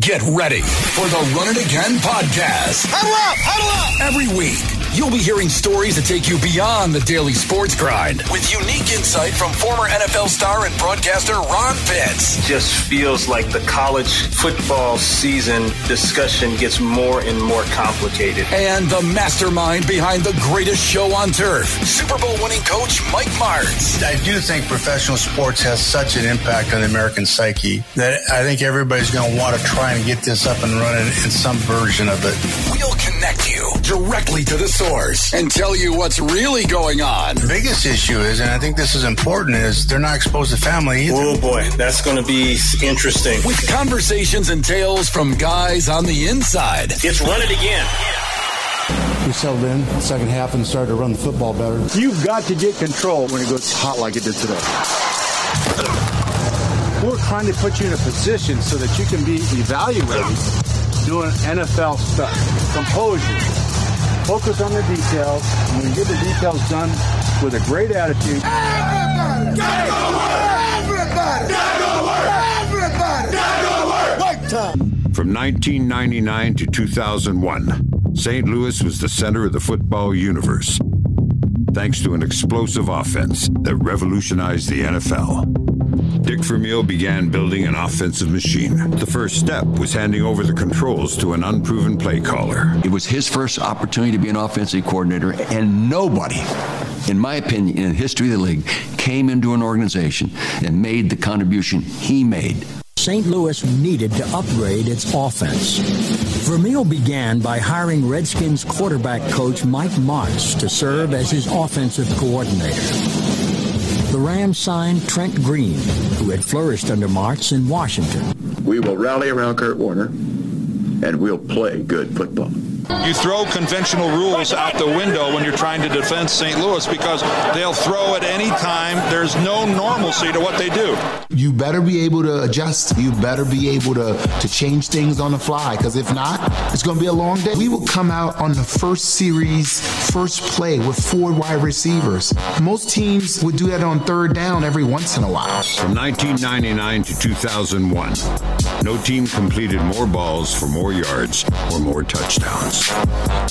Get ready for the Run It Again podcast. Huddle up, huddle up. Every week, you'll be hearing stories that take you beyond the daily sports grind with unique insight from former NFL star and broadcaster Ron Pitts. Just feels like the college football season discussion gets more and more complicated. And the mastermind behind the greatest show on turf, Super Bowl winning coach Mike Martz. I do think professional sports has such an impact on the American psyche that I think everybody's going to want to try and get this up and running in some version of it. We'll connect you directly to the source and tell you what's really going on. The biggest issue is, and I think this is important, is they're not exposed to family either. Oh boy, that's going to be interesting. With conversations and tales from guys on the inside. It's Run It Again. We settled in second half and started to run the football better. You've got to get control when it goes hot like it did today. We're trying to put you in a position so that you can be evaluated doing NFL stuff. Composure. Focus on the details. And when you get the details done with a great attitude. Everybody, gotta go work. Everybody, gotta go work. Everybody, gotta go work. Work time. From 1999 to 2001, St. Louis was the center of the football universe, thanks to an explosive offense that revolutionized the NFL. Dick Vermeil began building an offensive machine. The first step was handing over the controls to an unproven play caller. It was his first opportunity to be an offensive coordinator, and nobody, in my opinion, in the history of the league, came into an organization and made the contribution he made. St. Louis needed to upgrade its offense. Vermeil began by hiring Redskins quarterback coach Mike Martz to serve as his offensive coordinator. The Rams signed Trent Green, who had flourished under Martz in Washington. We will rally around Kurt Warner, and we'll play good football. You throw conventional rules out the window when you're trying to defend St. Louis because they'll throw at any time. There's no normalcy to what they do. You better be able to adjust. You better be able to, to change things on the fly because if not, it's going to be a long day. We will come out on the first series, first play with four wide receivers. Most teams would do that on third down every once in a while. From 1999 to 2001, no team completed more balls for more yards or more touchdowns.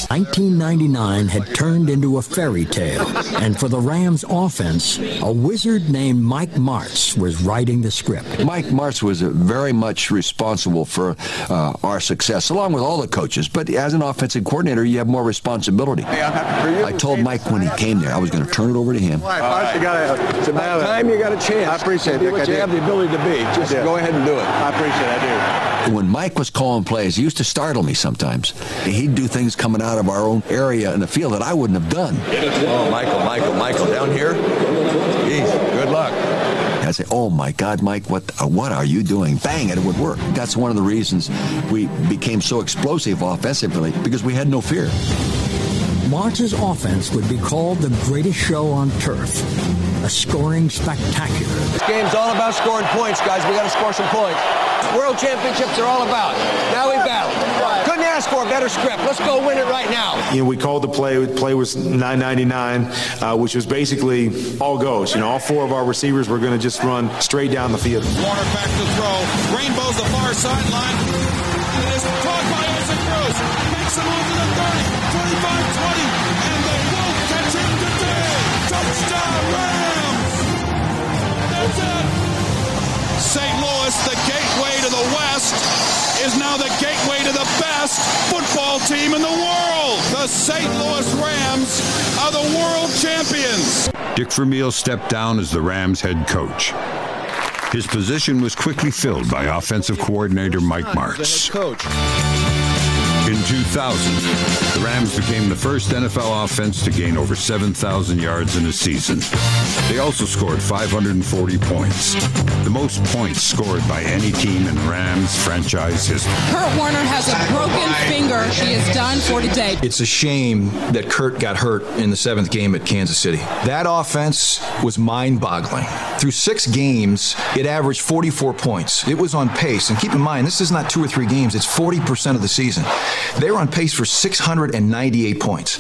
1999 had turned into a fairy tale, and for the Rams offense, a wizard named Mike Martz was writing the script. Mike Martz was uh, very much responsible for uh, our success, along with all the coaches. But as an offensive coordinator, you have more responsibility. I told Mike when he came there, I was going to turn it over to him. Right. You gotta, it's about time you got a chance. I appreciate to be it, what you have the ability to be. Just Yeah. go ahead and do it. I appreciate it. I When Mike was calling plays, he used to startle me sometimes. He'd do things coming out of our own area in the field that I wouldn't have done. Oh, Michael, Michael, Michael, down here? Jeez, good luck. I'd say, "Oh my God, Mike, what uh, what are you doing?" Bang, and it would work. That's one of the reasons we became so explosive offensively because we had no fear. Martz's offense would be called the greatest show on turf, a scoring spectacular. This game's all about scoring points, guys. We got to score some points. World championships are all about. Now we battle. Couldn't ask for a better script. Let's go win it right now. You know, we called the play. The play was 9.99, uh, which was basically all goes. You know, all four of our receivers were going to just run straight down the field. Warner back to throw. Rainbow's the far sideline. It is caught by Isaac Bruce. Makes the move to the 30, is now the gateway to the best football team in the world. The St. Louis Rams are the world champions. Dick Vermeil stepped down as the Rams head coach. His position was quickly filled by offensive coordinator Mike Martz. In 2000, the Rams became the first NFL offense to gain over 7,000 yards in a season. They also scored 540 points, the most points scored by any team in Rams franchise history. Kurt Warner has a broken finger. He is done for today. It's a shame that Kurt got hurt in the seventh game at Kansas City. That offense was mind boggling. Through six games, it averaged 44 points. It was on pace. And keep in mind, this is not two or three games, it's 40% of the season. They were on pace for 698 points.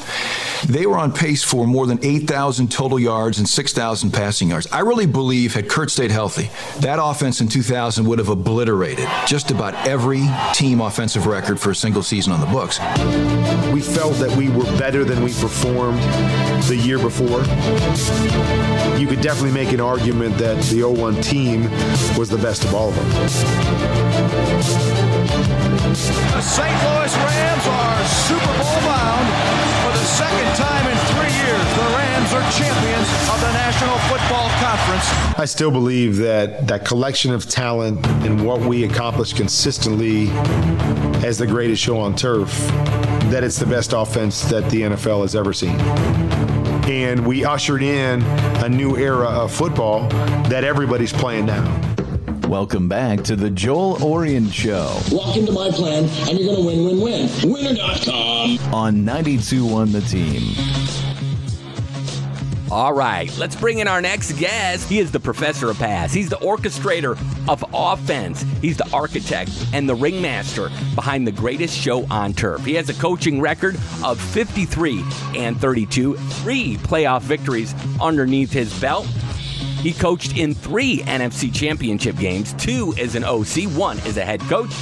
they were on pace for more than 8,000 total yards and 6,000 passing yards. I really believe had Kurt stayed healthy, that offense in 2000 would have obliterated just about every team offensive record for a single season on the books. We felt that we were better than we performed the year before. You could definitely make an argument that the 01 team was the best of all of them. The St. Louis Rams are Super Bowl bound for the second time in three years. The Rams are champions of the National Football Conference. I still believe that that collection of talent and what we accomplish consistently as the greatest show on turf, that it's the best offense that the NFL has ever seen. And we ushered in a new era of football that everybody's playing now. Welcome back to the Joel Oriend Show. Walk into my plan and you're going to win, win, win. Winner.com. On 92.1 The Team. All right, let's bring in our next guest. He is the professor of pass. He's the orchestrator of offense. He's the architect and the ringmaster behind the greatest show on turf. He has a coaching record of 53 and 32, three playoff victories underneath his belt. He coached in three NFC championship games, two as an OC, one as a head coach.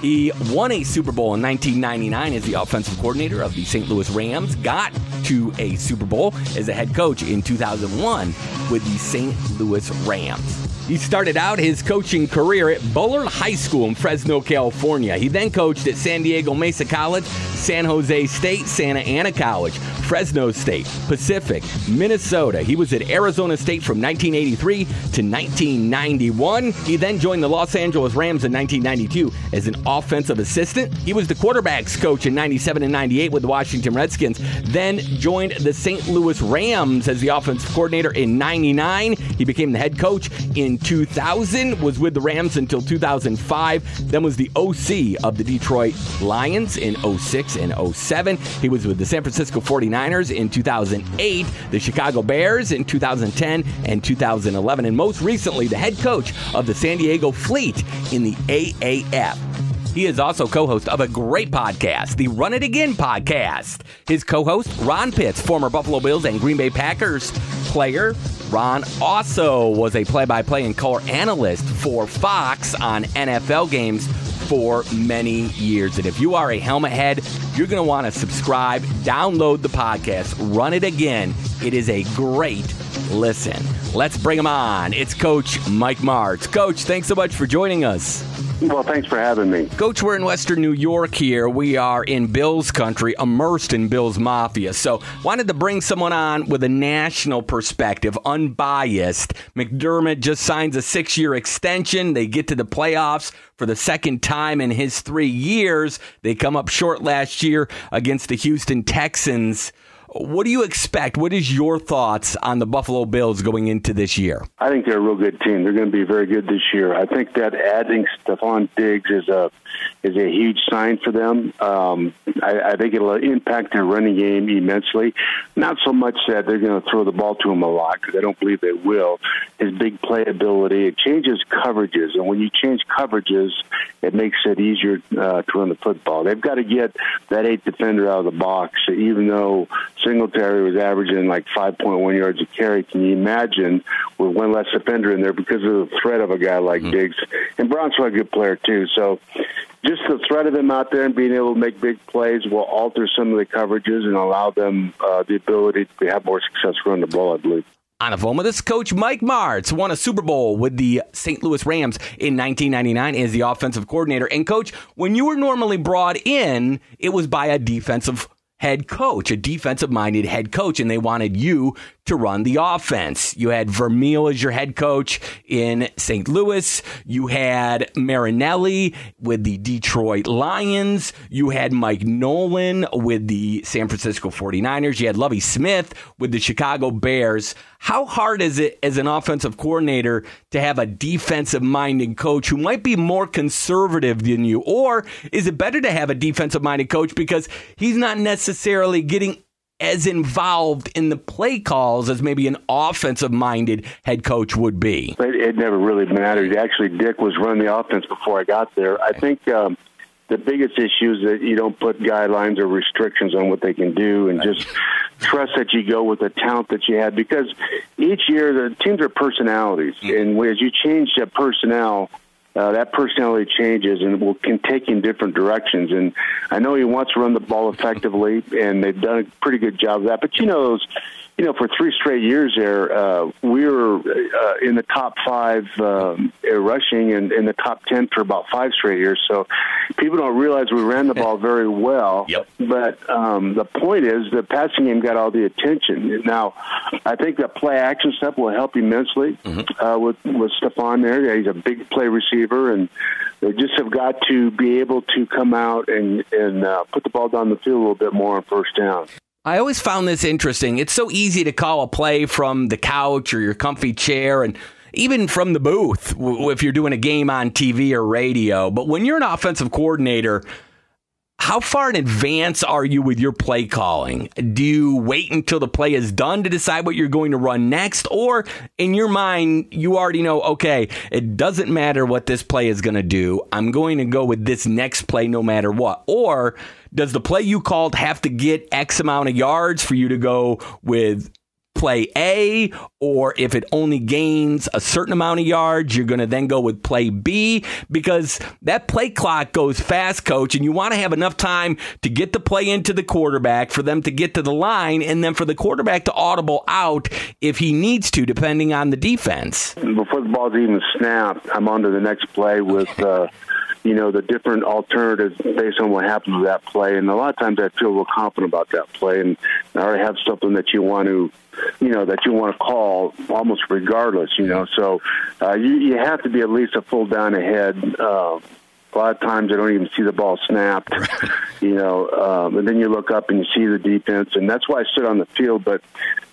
He won a Super Bowl in 1999 as the offensive coordinator of the St. Louis Rams, got to a Super Bowl as a head coach in 2001 with the St. Louis Rams. He started out his coaching career at Bullard High School in Fresno, California. He then coached at San Diego Mesa College, San Jose State, Santa Ana College, Fresno State, Pacific, Minnesota. He was at Arizona State from 1983 to 1991. He then joined the Los Angeles Rams in 1992 as an offensive assistant. He was the quarterbacks coach in 97 and 98 with the Washington Redskins, then joined the St. Louis Rams as the offensive coordinator in 99. He became the head coach in 2000, was with the Rams until 2005, then was the OC of the Detroit Lions in 06 and 07. He was with the San Francisco 49ers in 2008, the Chicago Bears in 2010 and 2011, and most recently the head coach of the San Diego Fleet in the AAF. He is also co host of a great podcast, the Run It Again podcast. His co host, Ron Pitts, former Buffalo Bills and Green Bay Packers player. Ron also was a play by play and color analyst for Fox on NFL games for many years. And if you are a helmet head, you're going to want to subscribe, download the podcast, run it again. It is a great listen. Let's bring him on. It's Coach Mike Martz. Coach, thanks so much for joining us. Well, thanks for having me. Coach, we're in Western New York here. We are in Bills country, immersed in Bills Mafia. So, wanted to bring someone on with a national perspective, unbiased. McDermott just signs a six year extension. They get to the playoffs for the second time in his three years. They come up short last year against the Houston Texans. What do you expect? What is your thoughts on the Buffalo Bills going into this year? I think they're a real good team. They're going to be very good this year. I think that adding Stefon Diggs is a is a huge sign for them. Um, I, I think it'll impact their running game immensely. Not so much that they're going to throw the ball to him a lot because I don't believe they will. His big playability it changes coverages, and when you change coverages, it makes it easier uh, to run the football. They've got to get that eighth defender out of the box, even though Singletary was averaging like 5.1 yards a carry. Can you imagine with one less defender in there because of the threat of a guy like mm-hmm. Diggs? And Bronson a good player too. So just the threat of him out there and being able to make big plays will alter some of the coverages and allow them uh, the ability to have more success running the ball, I believe. On with us, Coach Mike Martz won a Super Bowl with the St. Louis Rams in 1999 as the offensive coordinator. And, Coach, when you were normally brought in, it was by a defensive head coach, a defensive minded head coach, and they wanted you to run the offense. You had Vermeil as your head coach in St. Louis. You had Marinelli with the Detroit Lions. You had Mike Nolan with the San Francisco 49ers. You had Lovie Smith with the Chicago Bears. How hard is it as an offensive coordinator to have a defensive minded coach who might be more conservative than you? Or is it better to have a defensive minded coach because he's not necessarily getting as involved in the play calls as maybe an offensive minded head coach would be? It, it, never really mattered. Actually, Dick was running the offense before I got there. I think. Um, the biggest issue is that you don't put guidelines or restrictions on what they can do, and just trust that you go with the talent that you have. Because each year the teams are personalities, and as you change that personnel. Uh, that personality changes and will can take in different directions. And I know he wants to run the ball effectively, and they've done a pretty good job of that. But you know, those you know, for three straight years there, uh, we were uh, in the top five um, rushing and in the top 10 for about five straight years. So people don't realize we ran the ball very well. Yep. But um, the point is the passing game got all the attention. Now, I think that play action stuff will help immensely Mm-hmm. uh, with, with Stefon there. He's a big play receiver, and they just have got to be able to come out and, and uh, put the ball down the field a little bit more on first down. I always found this interesting. It's so easy to call a play from the couch or your comfy chair and even from the booth if you're doing a game on TV or radio. But when you're an offensive coordinator, how far in advance are you with your play calling? Do you wait until the play is done to decide what you're going to run next? Or in your mind, you already know, okay, it doesn't matter what this play is going to do. I'm going to go with this next play no matter what. Or does the play you called have to get X amount of yards for you to go with play A, or if it only gains a certain amount of yards, you're going to then go with play B because that play clock goes fast, coach, and you want to have enough time to get the play into the quarterback for them to get to the line and then for the quarterback to audible out if he needs to, depending on the defense. Before the ball's even snapped, I'm on to the next play with. Uh, you know the different alternatives based on what happens with that play, and a lot of times I feel real confident about that play, and I already have something that you want to, you know, that you want to call almost regardless, you know. So uh, you you have to be at least a full down ahead. Uh, a lot of times I don't even see the ball snapped, you know, um, and then you look up and you see the defense, and that's why I sit on the field. But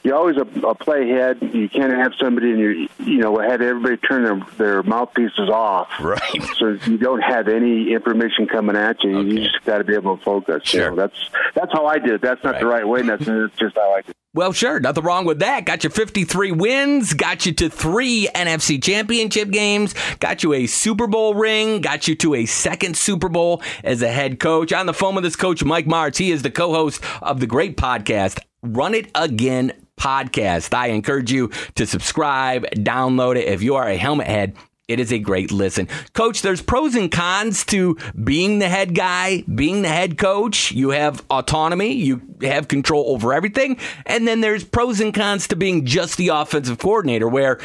you always a, a play ahead. You can't have somebody in your, you know, had everybody turn their, their mouthpieces off, right? So you don't have any information coming at you. You just got to be able to focus. Sure. You know, that's that's how I did. it. That's not Right. the right way. That's that's just how I did. it. Well, sure, nothing wrong with that. Got you 53 wins, got you to three NFC championship games, got you a Super Bowl ring, got you to a second Super Bowl as a head coach. On the phone with this coach, Mike Martz. He is the co host of the great podcast, Run It Again podcast. I encourage you to subscribe, download it. If you are a helmet head, it is a great listen. Coach, there's pros and cons to being the head guy, being the head coach. You have autonomy, you have control over everything. And then there's pros and cons to being just the offensive coordinator, where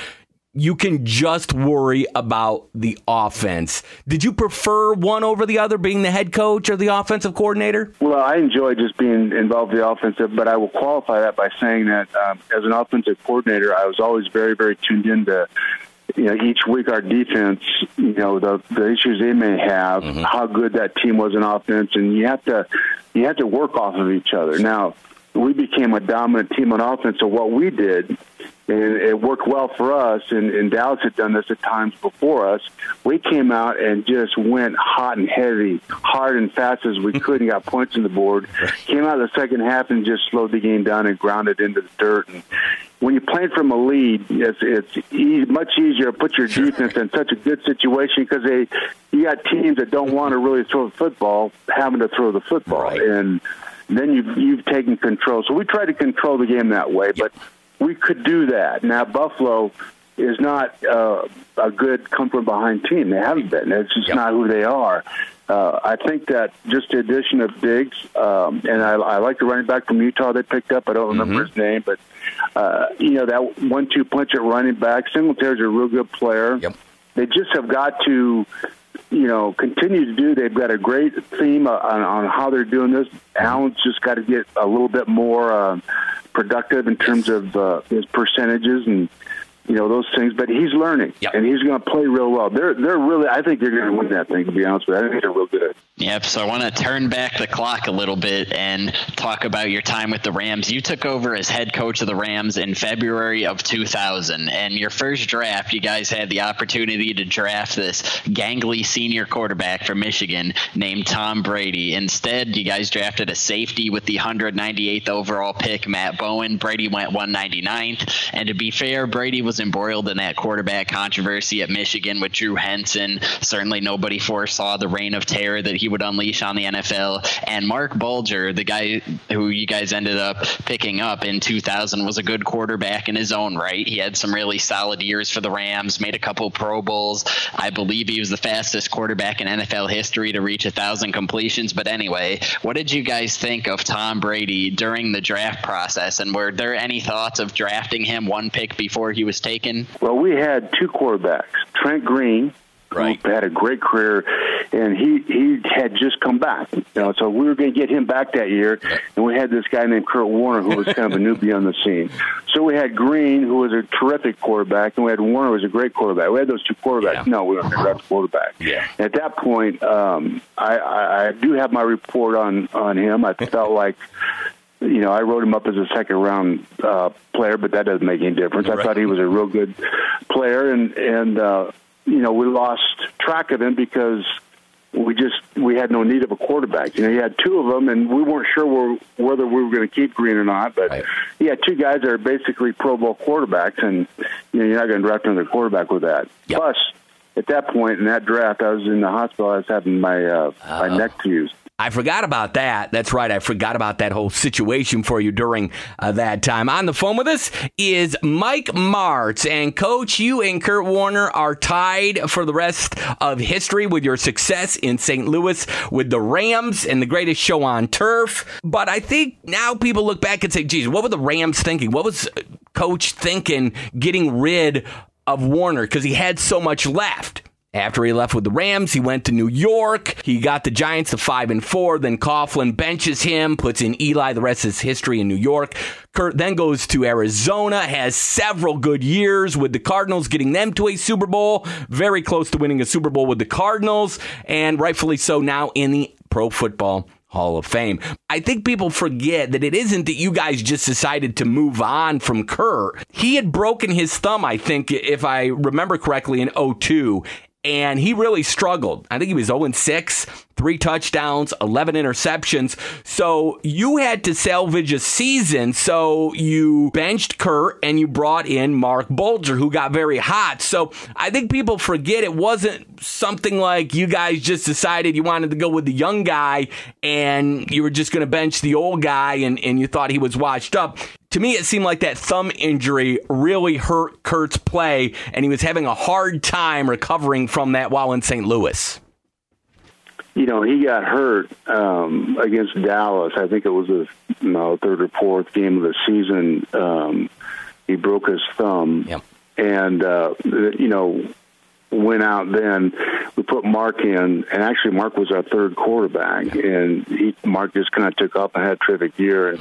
you can just worry about the offense. Did you prefer one over the other, being the head coach or the offensive coordinator? Well, I enjoy just being involved in the offensive, but I will qualify that by saying that um, as an offensive coordinator, I was always very, very tuned into you know each week our defense, you know the the issues they may have, how good that team was in offense, and you have to you have to work off of each other. Now we became a dominant team on offense, so what we did. And it worked well for us, and, and Dallas had done this at times before us. We came out and just went hot and heavy, hard and fast as we hmm. could, and got points on the board. Came out of the second half and just slowed the game down and grounded into the dirt. And when you're playing from a lead, it's it's e- much easier to put your defense in such a good situation because they you got teams that don't want to really throw the football having to throw the football, and then you've you've taken control. So we try to control the game that way, but we could do that. Now Buffalo is not uh, a good comfort behind team. They haven't been. It's just not who they are. Uh, I think that just the addition of Diggs, um, and I, I like the running back from Utah they picked up. I don't remember his name, but uh, you know that one-two punch at running back. Singletary's a real good player. They just have got to, you know, continue to do. They've got a great theme on, on how they're doing this. Allen's just got to get a little bit more uh, productive in terms of uh, his percentages and you know those things. But he's learning, and he's going to play real well. They're they're really. I think they're going to win that thing. To be honest with you, I think they're real good. Yep. So I want to turn back the clock a little bit and talk about your time with the Rams. You took over as head coach of the Rams in February of 2000, and your first draft, you guys had the opportunity to draft this gangly senior quarterback from Michigan named Tom Brady. Instead, you guys drafted a safety with the 198th overall pick, Matt Bowen. Brady went 199th, and to be fair, Brady was was embroiled in that quarterback controversy at Michigan with Drew Henson. Certainly nobody foresaw the reign of terror that he would unleash on the NFL. And Mark Bulger, the guy who you guys ended up picking up in 2000, was a good quarterback in his own right. He had some really solid years for the Rams, made a couple Pro Bowls. I believe he was the fastest quarterback in NFL history to reach a thousand completions. But anyway, what did you guys think of Tom Brady during the draft process? And were there any thoughts of drafting him one pick before he was taken? Well, we had two quarterbacks, Trent Green, right. who had a great career, and he he had just come back. You know, so we were going to get him back that year, and we had this guy named Kurt Warner who was kind of a newbie on the scene. So we had Green, who was a terrific quarterback, and we had Warner, who was a great quarterback. We had those two quarterbacks. No, we were going to draft quarterback. Yeah. At that point, um, I, I, I do have my report on on him. I felt like you know, I wrote him up as a second round uh, player, but that doesn't make any difference. I thought he was a real good player, and and uh, you know, we lost track of him because we just we had no need of a quarterback. You know, he had two of them, and we weren't sure where, whether we were going to keep Green or not. But right. he had two guys that are basically Pro Bowl quarterbacks, and you know, you're not going to draft another quarterback with that. Yep. Plus, at that point in that draft, I was in the hospital. I was having my uh, my neck fused. I forgot about that. That's right. I forgot about that whole situation for you during uh, that time. On the phone with us is Mike Martz. And coach, you and Kurt Warner are tied for the rest of history with your success in St. Louis with the Rams and the greatest show on turf. But I think now people look back and say, geez, what were the Rams thinking? What was coach thinking getting rid of Warner? Because he had so much left. After he left with the Rams, he went to New York. He got the Giants to five and four. Then Coughlin benches him, puts in Eli. The rest is history in New York. Kurt then goes to Arizona, has several good years with the Cardinals, getting them to a Super Bowl, very close to winning a Super Bowl with the Cardinals, and rightfully so now in the Pro Football Hall of Fame. I think people forget that it isn't that you guys just decided to move on from Kerr. He had broken his thumb, I think, if I remember correctly, in 02 and he really struggled. I think he was 0 6, three touchdowns, 11 interceptions. So you had to salvage a season. So you benched Kurt and you brought in Mark Bulger, who got very hot. So I think people forget it wasn't something like you guys just decided you wanted to go with the young guy and you were just going to bench the old guy and, and you thought he was washed up to me, it seemed like that thumb injury really hurt Kurt's play, and he was having a hard time recovering from that while in St. Louis. You know, he got hurt um, against Dallas. I think it was the you know, third or fourth game of the season. Um, he broke his thumb, yep. and uh, you know, went out then we put mark in and actually mark was our third quarterback and he mark just kind of took off and had a terrific year and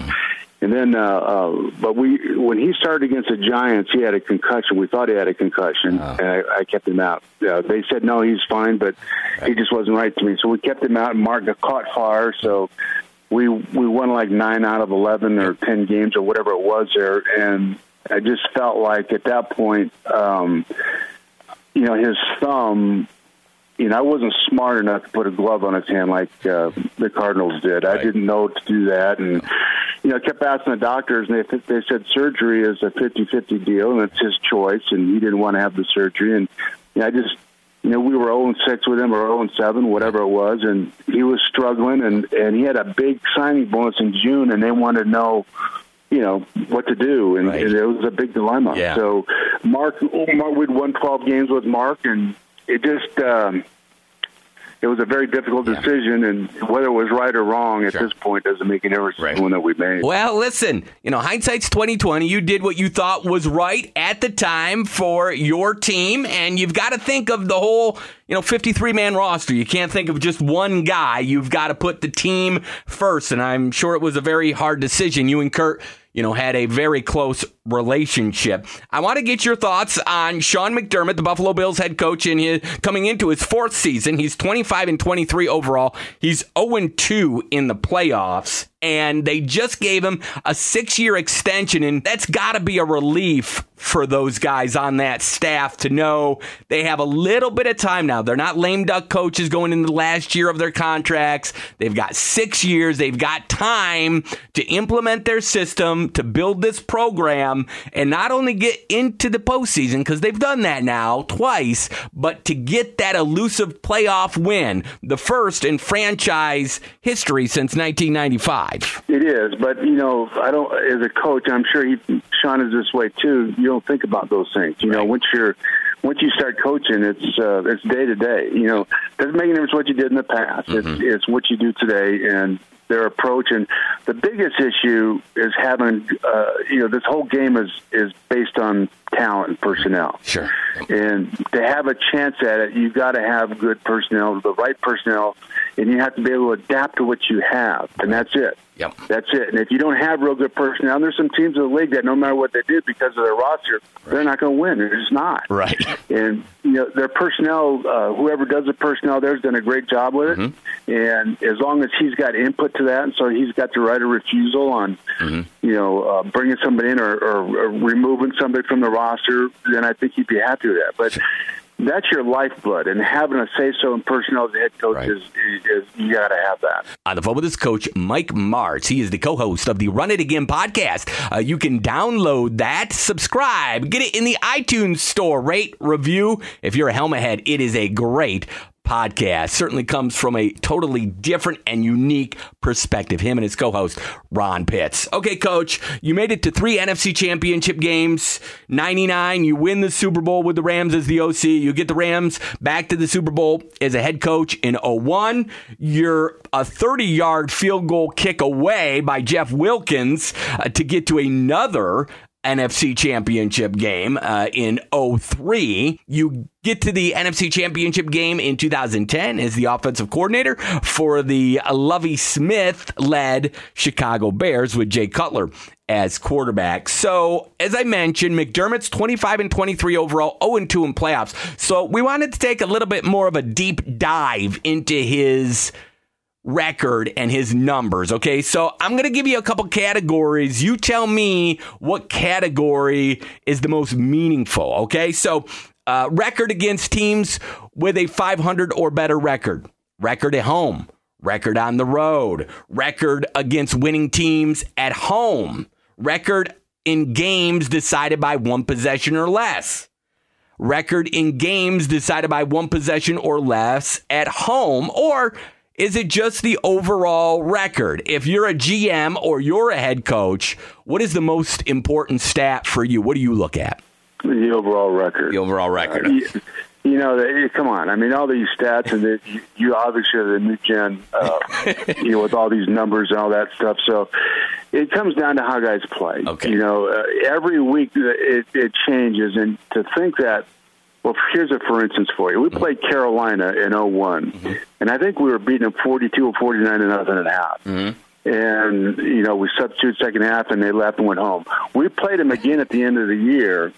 and then, uh, uh, but we when he started against the Giants, he had a concussion. We thought he had a concussion, Oh. and I, I kept him out. Uh, they said no, he's fine, but he just wasn't right to me. So we kept him out. And Mark got caught fire, so we we won like nine out of eleven or ten games or whatever it was there, and I just felt like at that point, um, you know, his thumb you know, I wasn't smart enough to put a glove on his hand like uh, the Cardinals did. I didn't know to do that, and you know, I kept asking the doctors, and they they said surgery is a fifty-fifty deal, and it's his choice, and he didn't want to have the surgery, and you know, I just. You know, we were 0 and 6 with him, or 0 and 7, whatever it was, and he was struggling, and and he had a big signing bonus in June, and they wanted to know, you know, what to do, and, and it was a big dilemma. Yeah. So, Mark, Mark, we'd won 12 games with Mark, and it just um, it was a very difficult decision, and whether it was right or wrong at this point doesn't make any difference. Right. The one that we made. Well, listen, you know, hindsight's twenty twenty. You did what you thought was right at the time for your team, and you've got to think of the whole, you know, fifty three man roster. You can't think of just one guy. You've got to put the team first, and I'm sure it was a very hard decision. You and Kurt you know, had a very close relationship. I want to get your thoughts on Sean McDermott, the Buffalo Bills head coach, in his coming into his fourth season. He's 25 and 23 overall. He's 0 2 in the playoffs. And they just gave him a six year extension, and that's got to be a relief for those guys on that staff to know they have a little bit of time now. They're not lame duck coaches going into the last year of their contracts. They've got six years. They've got time to implement their system, to build this program, and not only get into the postseason, because they've done that now twice, but to get that elusive playoff win, the first in franchise history since 1995. It is, but you know, I don't. As a coach, I'm sure he, Sean is this way too. You don't think about those things. You know, once you're once you start coaching, it's uh, it's day to day. You know, doesn't make any difference what you did in the past. It's it's what you do today, and their approach. And the biggest issue is having, uh, you know, this whole game is is based on talent and personnel. Sure. And to have a chance at it, you've got to have good personnel, the right personnel, and you have to be able to adapt to what you have, and that's it. Yep. That's it. And if you don't have real good personnel, there's some teams in the league that no matter what they do because of their roster, they're not going to win. They're just not. Right. And you know their personnel, uh, whoever does the personnel there's done a great job with it. Mm-hmm. And as long as he's got input to that, and so he's got the right of refusal on, Mm-hmm. you know, uh, bringing somebody in or, or, or removing somebody from the roster, then I think he'd be happy with that. But that's your lifeblood, and having a say so in personnel as a head coach is, is you got to have that. On the phone with his coach, Mike Martz. He is the co host of the Run It Again podcast. Uh, you can download that, subscribe, get it in the iTunes store, rate, review. If you're a helmet head, it is a great podcast. Certainly comes from a totally different and unique perspective. Him and his co host, Ron Pitts. Okay, coach, you made it to three NFC championship games. 99, you win the Super Bowl with the Rams as the OC. You get the Rams back to the Super Bowl as a head coach in 01. You're a 30 yard field goal kick away by Jeff Wilkins uh, to get to another NFC Championship game uh, in 03. You get to the NFC Championship game in 2010 as the offensive coordinator for the Lovie Smith led Chicago Bears with Jay Cutler as quarterback. So, as I mentioned, McDermott's 25 and 23 overall, 0 and 2 in playoffs. So, we wanted to take a little bit more of a deep dive into his record and his numbers. Okay, so I'm to give you a couple categories. You tell me what category is the most meaningful. Okay, so uh, record against teams with a 500 or better record, record at home, record on the road, record against winning teams at home, record in games decided by one possession or less. Record in games decided by one possession or less at home, or is it just the overall record? If you're a GM or you're a head coach, what is the most important stat for you? What do you look at? The overall record. The overall record. Uh, you, you know, they, come on. I mean, all these stats, and the, you, you obviously are the new gen, uh, you know, with all these numbers and all that stuff. So it comes down to how guys play. Okay. You know, uh, every week it, it changes, and to think that well, here's a for instance for you. We mm-hmm. played Carolina in oh one mm-hmm. and I think we were beating them 42 or 49 to nothing and a half. Mm-hmm. And, you know, we substituted second half, and they left and went home. We played them again at the end of the year,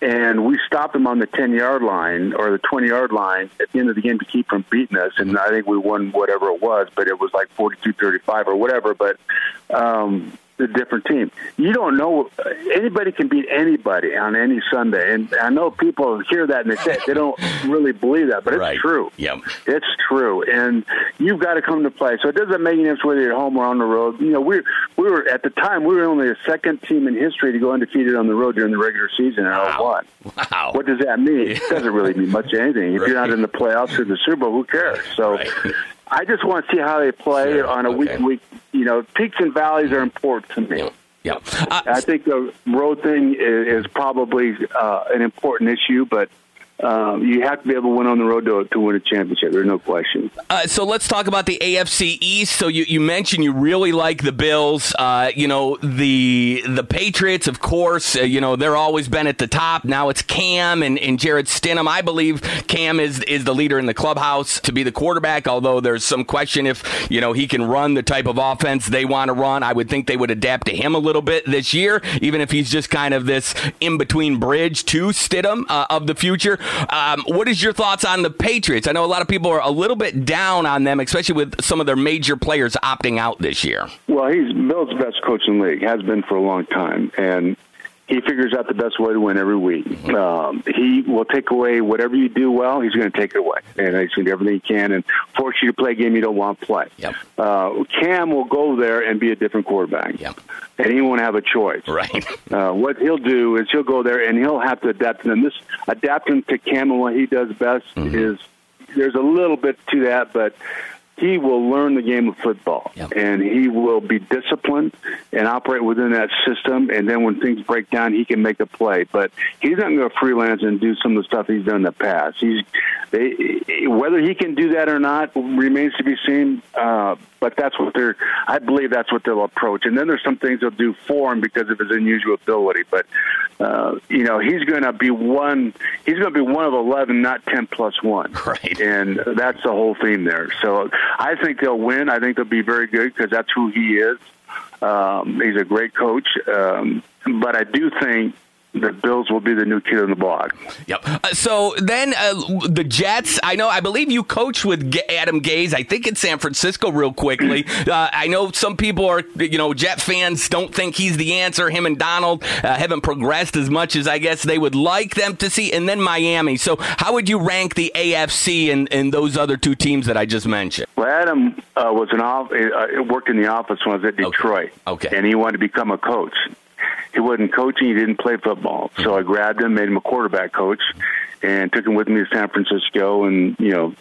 and we stopped them on the 10 yard line or the 20 yard line at the end of the game to keep from beating us. And I think we won whatever it was, but it was like 42 35 or whatever. But, um, a different team. You don't know anybody can beat anybody on any Sunday, and I know people hear that and they say they don't really believe that, but it's Right. true. Yep. It's true, and you've got to come to play. So it doesn't make any difference whether you're at home or on the road. You know, we we were at the time we were only the second team in history to go undefeated on the road during the regular season in wow. Oh one. Wow. What does that mean? It doesn't really mean much of anything. If you're not in the playoffs or the Super Bowl, who cares? So. I just want to see how they play on a week to week. You know, peaks and valleys are important to me. Yeah. I think the road thing is, is probably uh, an important issue, but um, you have to be able to win on the road to, to win a championship. There's no question. Uh, so let's talk about the AFC East. So you, you mentioned you really like the Bills. Uh, you know the the Patriots, of course. Uh, you know they're always been at the top. Now it's Cam and, and Jarrett Stidham. I believe Cam is is the leader in the clubhouse to be the quarterback. Although there's some question if you know he can run the type of offense they want to run. I would think they would adapt to him a little bit this year, even if he's just kind of this in between bridge to Stidham uh, of the future. Um, what is your thoughts on the Patriots? I know a lot of people are a little bit down on them, especially with some of their major players opting out this year. Well, he's Bill's best coach in the league, has been for a long time, and he figures out the best way to win every week. Um, he will take away whatever you do well. He's going to take it away, and he's going to do everything he can and force you to play a game you don't want to play. Yep. Uh, Cam will go there and be a different quarterback, yep. and he won't have a choice. Right. Uh, what he'll do is he'll go there and he'll have to adapt. And this adapting to Cam and what he does best Mm-hmm. is there's a little bit to that, but he will learn the game of football. And he will be disciplined and operate within that system. And then when things break down he can make a play. But he's not going to freelance and do some of the stuff he's done in the past. He's they, whether he can do that or not remains to be seen. Uh, but that's what they're i believe that's what they'll approach. And then there's some things they'll do for him because of his unusual ability. But uh, you know he's going to be one he's going to be one of 11 not 10 plus 1 right. And that's the whole theme there. So i think they'll win. I think they'll be very good because that's who he is. Um, he's a great coach. Um, but i do think the Bills will be the new kid on the block. Yep. Uh, so then uh, the Jets. I know. I believe you coached with G- Adam Gase. I think in San Francisco. Real quickly, uh, I know some people are. You know, Jet fans don't think he's the answer. Him and Darnold uh, haven't progressed as much as I guess they would like them to see. And then Miami. So how would you rank the AFC and, and those other two teams that I just mentioned? Well, Adam uh, was an off, uh, worked in the office when I was at Detroit. Okay. And he wanted to become a coach. He wasn't coaching. He didn't play football. So I grabbed him, made him a quarterback coach, and took him with me to San Francisco. And you know,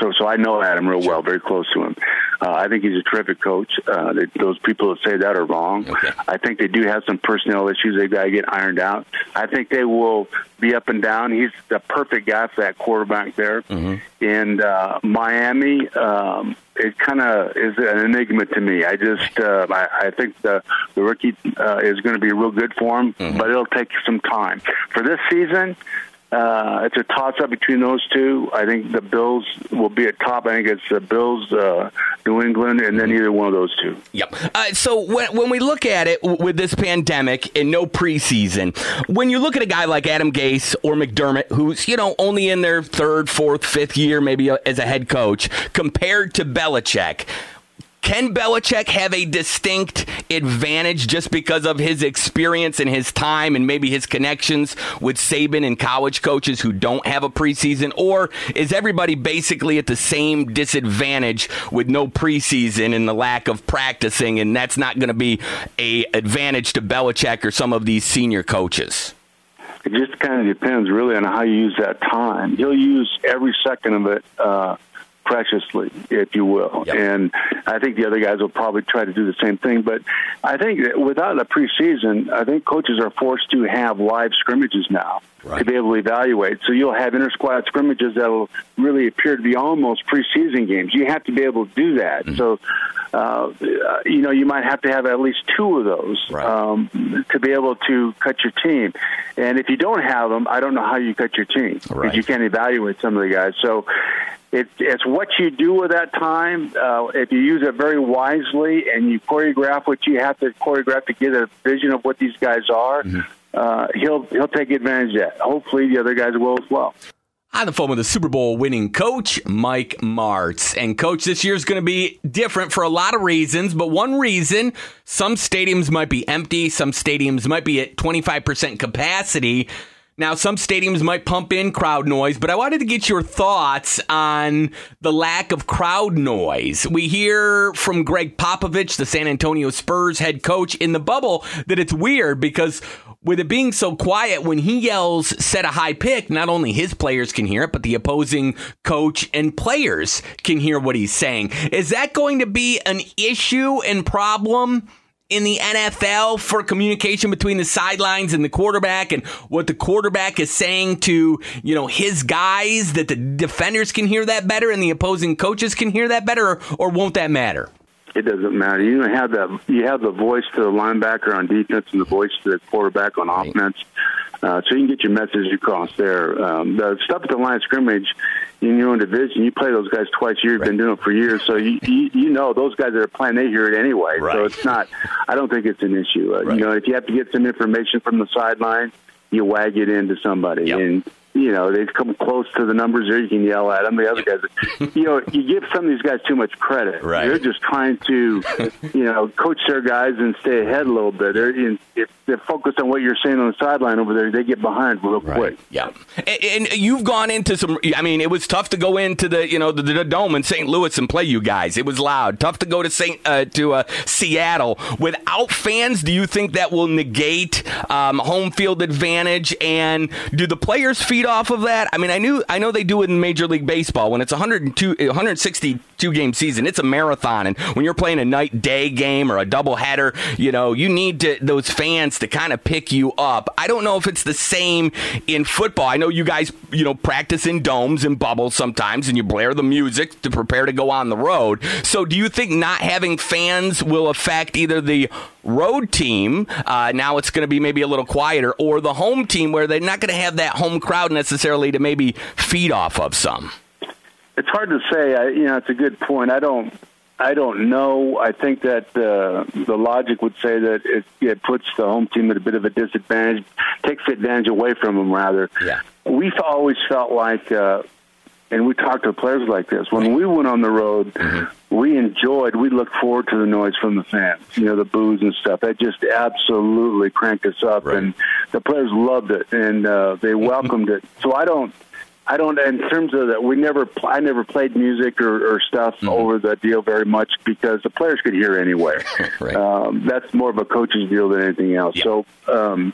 so so I know Adam real well, very close to him. Uh, I think he's a terrific coach. Uh, they, those people that say that are wrong. I think they do have some personnel issues they got to get ironed out. I think they will be up and down. He's the perfect guy for that quarterback there. And uh, Miami, um, it kind of is an enigma to me. I just uh, I, I think the the rookie uh, is going to be real good for him, but it'll take some time. For this season, uh, it's a toss up between those two. I think the Bills will be at top. I think it's the Bills, uh, New England, and then either one of those two. Yep. Uh, so when, when we look at it with this pandemic and no preseason, when you look at a guy like Adam Gase or McDermott, who's you know only in their third, fourth, fifth year, maybe uh, as a head coach, compared to Belichick. Can Belichick have a distinct advantage just because of his experience and his time and maybe his connections with Saban and college coaches who don't have a preseason? Or is everybody basically at the same disadvantage with no preseason and the lack of practicing, and that's not going to be a advantage to Belichick or some of these senior coaches? It just kind of depends really on how you use that time. He'll use every second of it uh, preciously, if you will. And I think the other guys will probably try to do the same thing. But I think that without the preseason, I think coaches are forced to have live scrimmages now to be able to evaluate. So you'll have inter squad scrimmages that'll really appear to be almost preseason games. You have to be able to do that. So. Uh, you know, you might have to have at least two of those um, to be able to cut your team. And if you don't have them, I don't know how you cut your team because you can't evaluate some of the guys. So it, it's what you do with that time. Uh, if you use it very wisely and you choreograph what you have to choreograph to get a vision of what these guys are, uh, he'll he'll take advantage of that. Hopefully, the other guys will as well. On the phone with the Super Bowl winning coach, Mike Martz. And coach, this year is going to be different for a lot of reasons, but one reason some stadiums might be empty, some stadiums might be at 25% capacity. Now, some stadiums might pump in crowd noise, but I wanted to get your thoughts on the lack of crowd noise. We hear from Gregg Popovich, the San Antonio Spurs head coach in the bubble, that it's weird because with it being so quiet, when he yells, set a high pick, not only his players can hear it, but the opposing coach and players can hear what he's saying. Is that going to be an issue and problem? In the NFL for communication between the sidelines and the quarterback and what the quarterback is saying to, you know, his guys that the defenders can hear that better and the opposing coaches can hear that better or, or won't that matter? It doesn't matter. You have that. You have the voice to the linebacker on defense and the voice to the quarterback on offense. Uh, so you can get your message across there. Um, the stuff at the line of scrimmage in your own division, you play those guys twice a year. You've been doing it for years, so you, you you know those guys that are playing, they hear it anyway. So it's not. I don't think it's an issue. Uh, You know, if you have to get some information from the sideline, you wag it into somebody, and you know they've come close to the numbers there. You can yell at them. The other guys, you know, you give some of these guys too much credit. Right. They're just trying to, you know, coach their guys and stay ahead a little bit. They're in, if they're focused on what you're saying on the sideline over there, they get behind real quick. Yeah, and, and you've gone into some. I mean, it was tough to go into the you know the, the dome in St. Louis and play you guys. It was loud. Tough to go to St. Uh, to uh, Seattle without fans. Do you think that will negate um, home field advantage? And do the players feed off of that? I mean, I knew I know they do it in Major League Baseball when it's 102 162 game season. It's a marathon, and when you're playing a night day game or a double header, you know you need to, those fans to kind of pick you up. I don't know if it's the same in football. I know you guys you know practice in domes and bubbles sometimes, and you blare the music to prepare to go on the road. So, do you think not having fans will affect either the road team? Uh, now it's going to be maybe a little quieter, or the home team where they're not going to have that home crowd necessarily to maybe feed off of some. It's hard to say. I, you know, it's a good point. I don't. I don't know. I think that uh, the logic would say that it, it puts the home team at a bit of a disadvantage, takes the advantage away from them. Rather, yeah. We've always felt like, uh, and we talked to players like this when we went on the road. Mm-hmm. We enjoyed. We looked forward to the noise from the fans. You know, the boos and stuff. That just absolutely cranked us up, and the players loved it and uh, they welcomed it. So I don't. I don't. In terms of that, we never. I never played music or, or stuff Mm-hmm. over the deal very much because the players could hear anyway. um, that's more of a coach's deal than anything else. So um,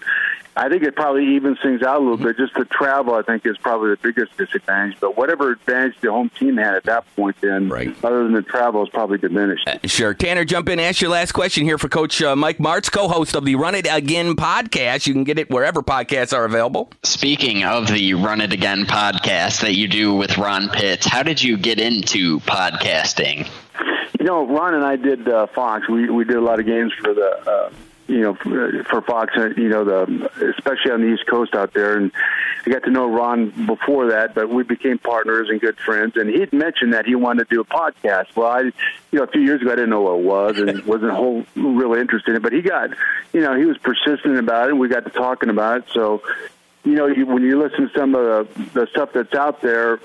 I think it probably evens things out a little bit. Just the travel, I think, is probably the biggest disadvantage. But whatever advantage the home team had at that point, then other than the travel, is probably diminished. Sure. Tanner, jump in. Ask your last question here for Coach uh, Mike Martz, co host of the Run It Again podcast. You can get it wherever podcasts are available. Speaking of the Run It Again podcast that you do with Ron Pitts, how did you get into podcasting? You know, Ron and I did uh, Fox. We we did a lot of games for the. You know, for, for Fox, uh, you know, the especially on the East Coast out there, and I got to know Ron before that, but we became partners and good friends. And he'd mentioned that he wanted to do a podcast. Well, I, you know, a few years ago, I didn't know what it was and wasn't whole really interested in it. But he got, you know, he was persistent about it, and we got to talking about it. So, you know, you, when you listen to some of the, the stuff that's out there,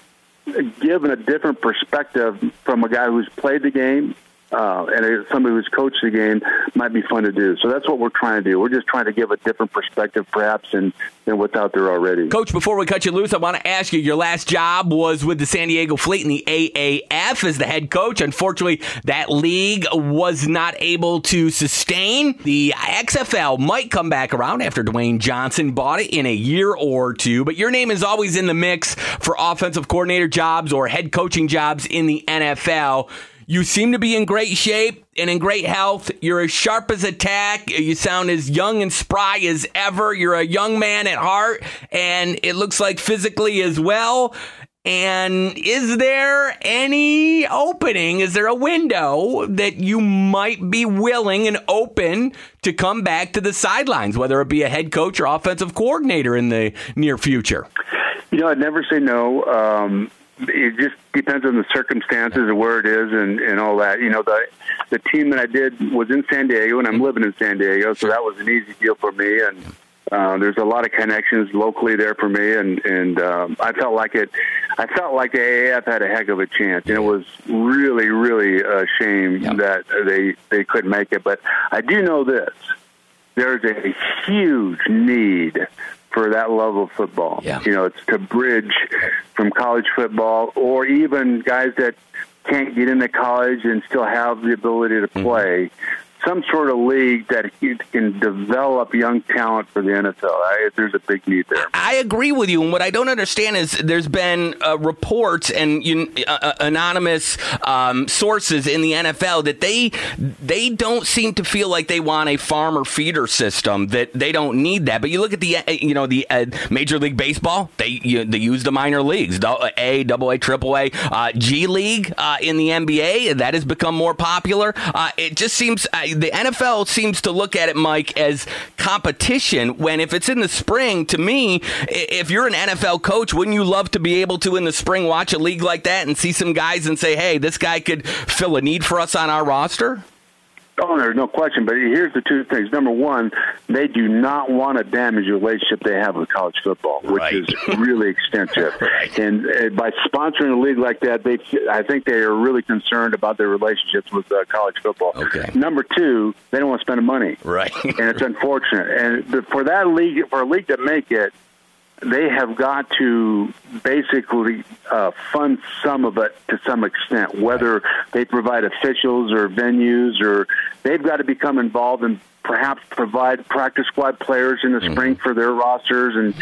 given a different perspective from a guy who's played the game uh, and somebody who's coached the game might be fun to do. So that's what we're trying to do. We're just trying to give a different perspective, perhaps, than, than what's out there already. Coach, before we cut you loose, I want to ask you your last job was with the San Diego Fleet in the AAF as the head coach. Unfortunately, that league was not able to sustain. The XFL might come back around after Dwayne Johnson bought it in a year or two, but your name is always in the mix for offensive coordinator jobs or head coaching jobs in the NFL. You seem to be in great shape and in great health. You're as sharp as a tack. You sound as young and spry as ever. You're a young man at heart, and it looks like physically as well. And is there any opening? Is there a window that you might be willing and open to come back to the sidelines, whether it be a head coach or offensive coordinator in the near future? You know, I'd never say no. Um, it just depends on the circumstances of where it is and, and all that. You know, the the team that I did was in San Diego, and I'm living in San Diego, so that was an easy deal for me. And uh, there's a lot of connections locally there for me, and and um, I felt like it. I felt like the AAF had a heck of a chance, and it was really, really a shame that they they couldn't make it. But I do know this: there's a huge need for that level of football. You know, it's to bridge from college football or even guys that can't get into college and still have the ability to mm-hmm. play. Some sort of league that can develop young talent for the NFL. I, there's a big need there. I agree with you, and what I don't understand is there's been uh, reports and you, uh, anonymous um, sources in the NFL that they they don't seem to feel like they want a farmer feeder system. That they don't need that. But you look at the uh, you know the uh, Major League Baseball, they you, they use the minor leagues, A, Double A, Triple A, uh, G League uh, in the NBA. That has become more popular. it just seems the NFL seems to look at it, Mike, as competition. When if it's in the spring, to me, if you're an NFL coach, wouldn't you love to be able to in the spring watch a league like that and see some guys and say, "Hey, this guy could fill a need for us on our roster"? Oh, there's no question. But here's the two things. Number one, they do not want to damage the relationship they have with college football, which Right. is really extensive. And uh, by sponsoring a league like that, they I think they are really concerned about their relationships with uh, college football. Okay. Number two, they don't want to spend the money. Right. and it's unfortunate. And for that league, for a league to make it, they have got to basically uh, fund some of it to some extent, whether they provide officials or venues, or they've got to become involved and perhaps provide practice squad players in the spring for their rosters and,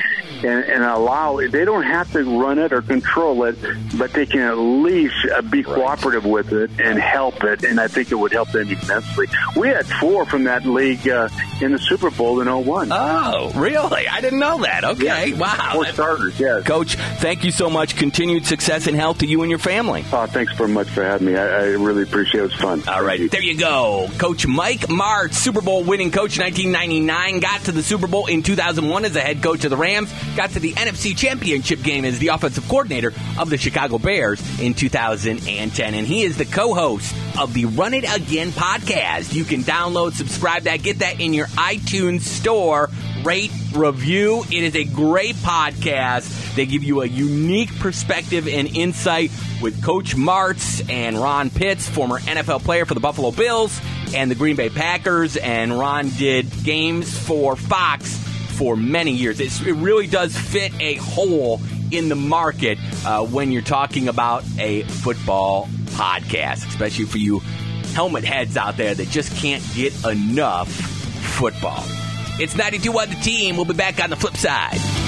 and and allow. They don't have to run it or control it, but they can at least uh, be cooperative with it and help it. And I think it would help them immensely. We had four from that league uh, in the Super Bowl in 01. Oh, really? I didn't know that. Okay, Yeah. wow. Four starters, yes. Coach, thank you so much. Continued success and health to you and your family. Oh, thanks very much for having me. I, I really appreciate it. It was fun. All right, there you go. Coach Mike Martz, Super Bowl winning coach 1999, got to the Super Bowl in 2001 as a head coach of the Rams, got to the NFC Championship game as the offensive coordinator of the Chicago Bears in 2010. And he is the co host of the Run It Again podcast. You can download, subscribe that, get that in your iTunes store. Rate, review. It is a great podcast. They give you a unique perspective and insight with Coach Martz and Ron Pitts, former NFL player for the Buffalo Bills and the Green Bay Packers. And Ron did games for Fox for many years. It's, it really does fit a hole in the market uh, when you're talking about a football podcast, especially for you helmet heads out there that just can't get enough football. It's 92 on the team. We'll be back on the flip side.